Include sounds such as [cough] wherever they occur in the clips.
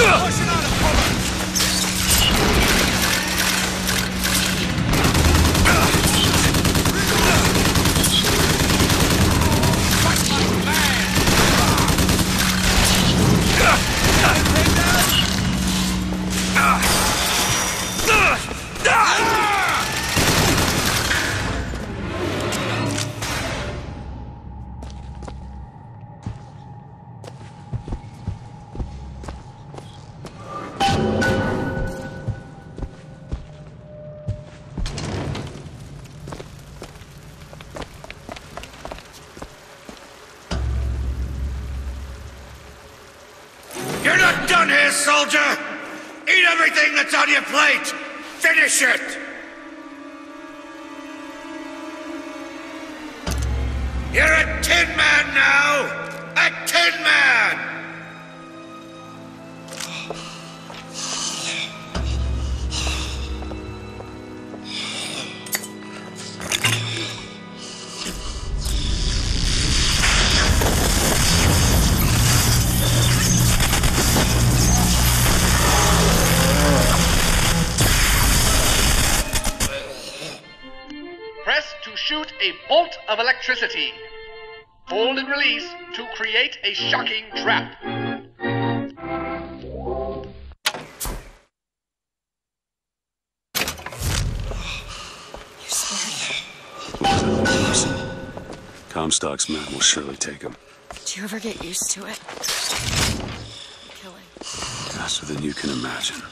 You're everything that's on your plate! Finish it! You're a tin man now! A tin man! Of electricity. Hold and release to create a shocking trap. You're scary. Comstock's men will surely take him. Do you ever get used to it? Killing. Faster than you can imagine.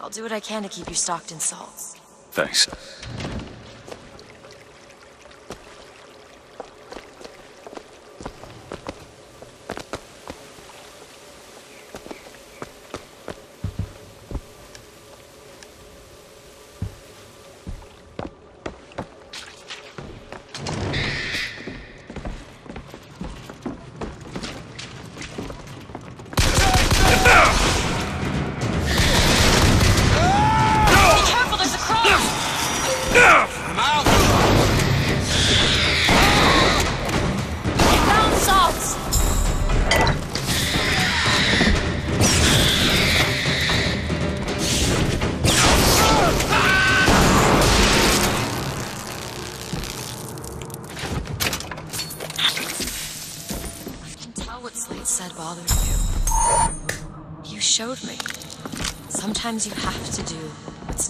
I'll do what I can to keep you stocked in salts. Thanks.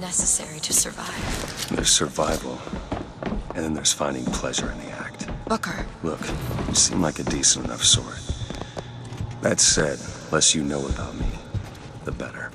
Necessary to survive. There's survival, and then there's finding pleasure in the act. Booker, Look, you seem like a decent enough sort. That said, less you know about me, the better.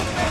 Him! I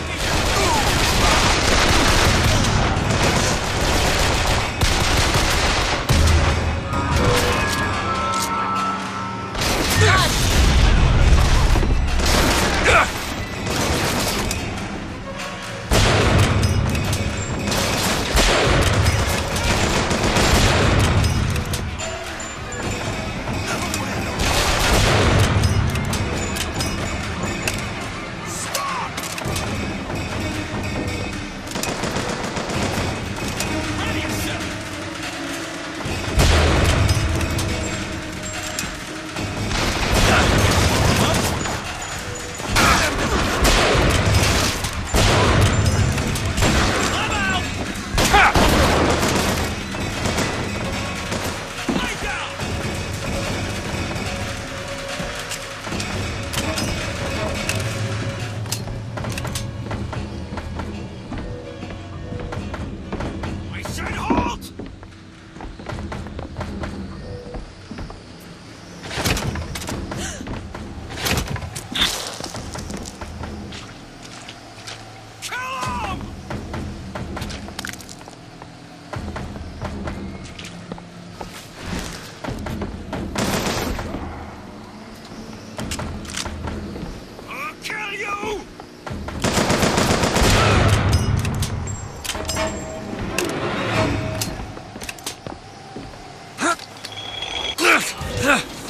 see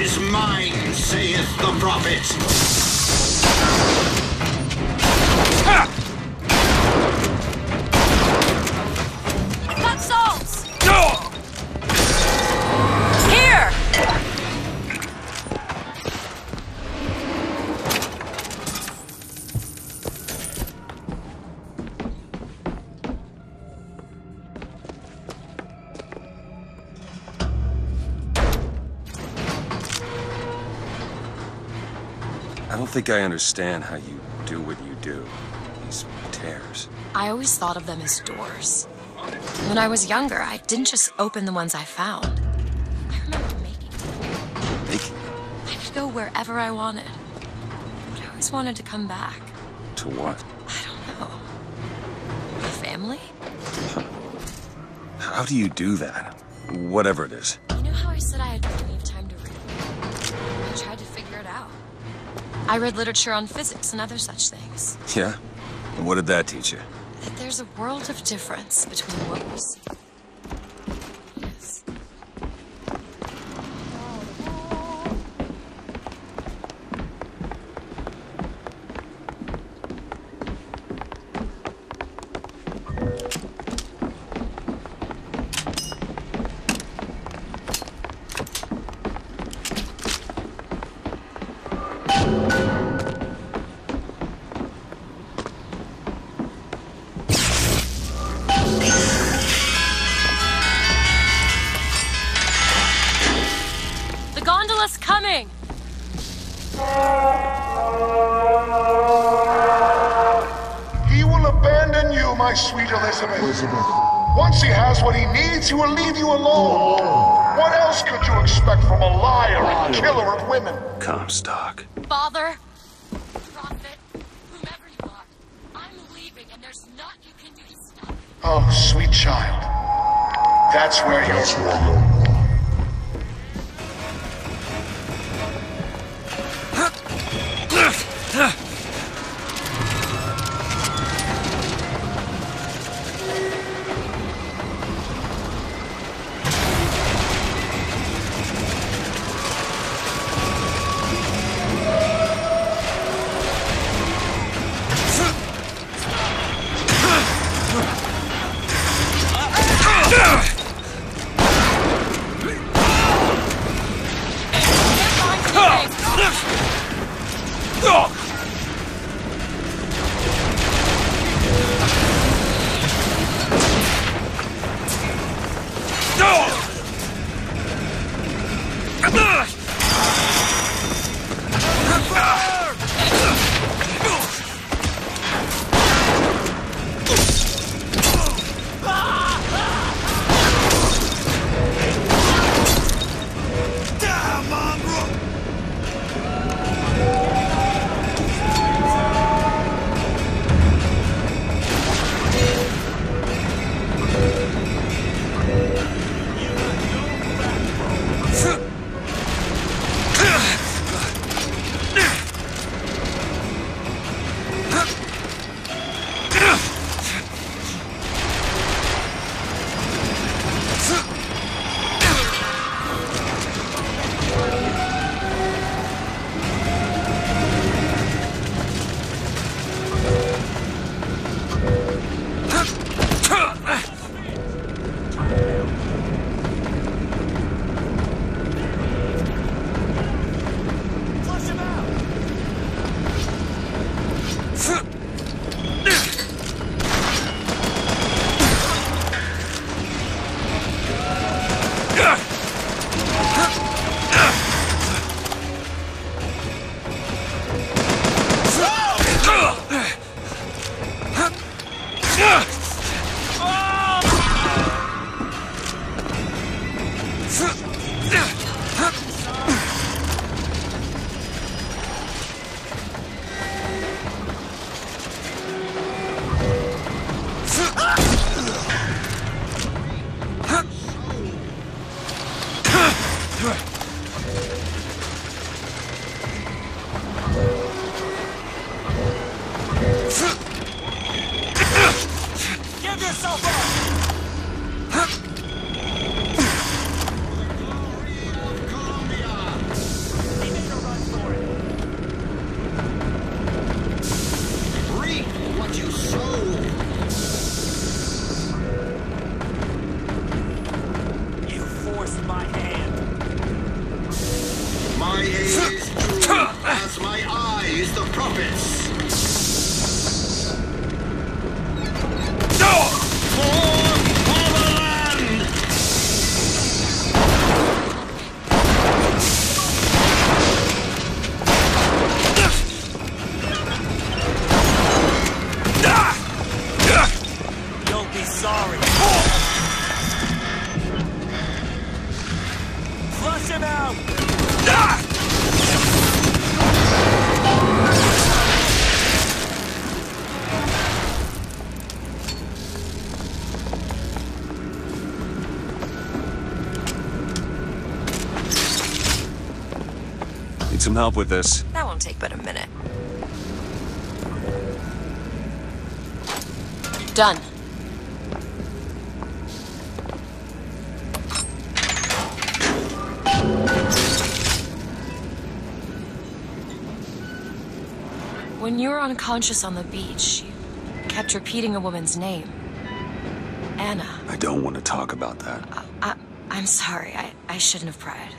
is mine, saith the prophet. Don't think I understand how you do what you do. These tears. I always thought of them as doors. When I was younger, I didn't just open the ones I found. I remember making them. Making I could go wherever I wanted. But I always wanted to come back. to what? I don't know. My family? How do you do that? Whatever it is. You know how I said I had I read literature on physics and other such things. Yeah? And what did that teach you? That there's a world of difference between what we see. Abandon you, my sweet Elizabeth. Once he has what he needs, he will leave you alone. What else could you expect from a liar and killer of women? Comstock. Father, prophet, whomever you are, I'm leaving and there's not you can do to stop. me. Oh, sweet child. That's where you Give some help with this. That won't take but a minute. Done. When you were unconscious on the beach, you kept repeating a woman's name. Anna. I don't want to talk about that. Uh, I, I'm sorry. I, I shouldn't have pried.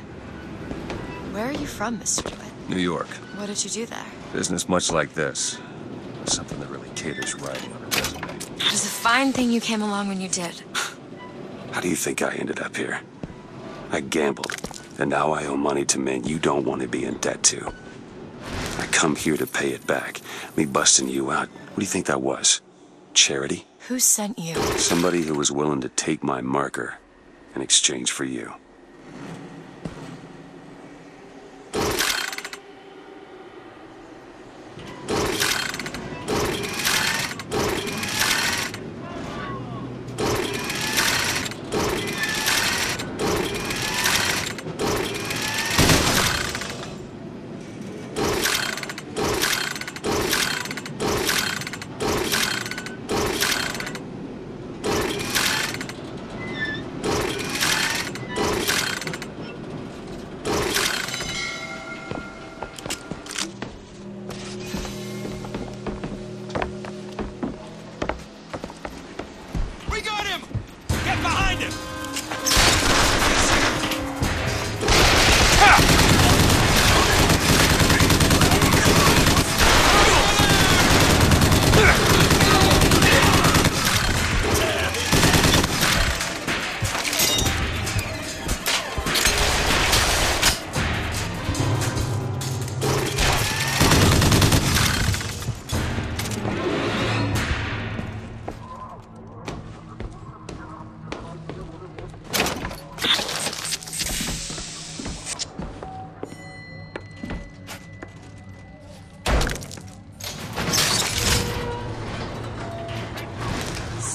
Where are you from, Mr. DeWitt? New York. What did you do there? Business much like this. Something that really caters writing on a resume. It was a fine thing you came along when you did. How do you think I ended up here? I gambled, and now I owe money to men you don't want to be in debt to. I come here to pay it back. Me busting you out, what do you think that was? Charity? Who sent you? Somebody who was willing to take my marker in exchange for you.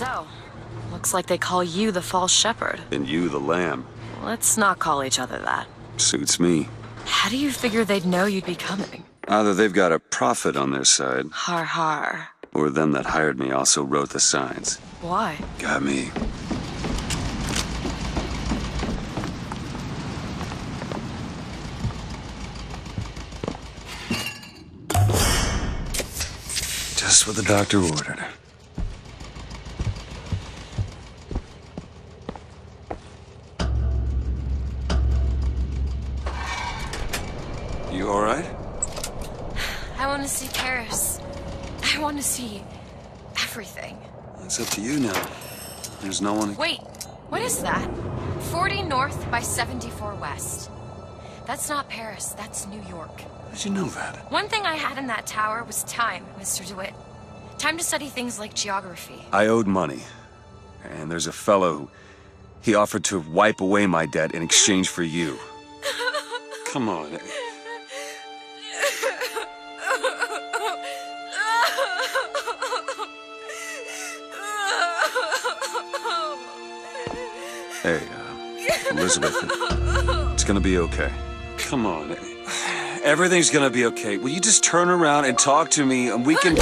So, looks like they call you the false shepherd. And you the lamb. Let's not call each other that. Suits me. How do you figure they'd know you'd be coming? Either they've got a prophet on their side, Har har. or them that hired me also wrote the signs. Why? Got me. Just what the doctor ordered. Want to see everything. It's up to you now. There's no one. Wait, what is that? 40 north by 74 west. That's not Paris, that's New York. How'd you know that? One thing I had in that tower was time, Mr. DeWitt. Time to study things like geography. I owed money. And there's a fellow who. He offered to wipe away my debt in exchange for you. [laughs] Come on. Hey, uh, Elizabeth. It's gonna be okay. Come on. Everything's gonna be okay. Will you just turn around and talk to me and we can.